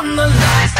on the line.